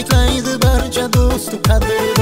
Harikaydı barca dostu kadın